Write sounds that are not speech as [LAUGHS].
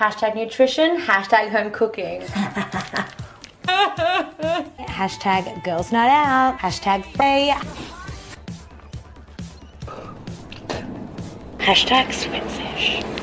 Hashtag nutrition, hashtag home cooking. [LAUGHS] Hashtag girls not out. Hashtag Fay. Hashtag sweetfish.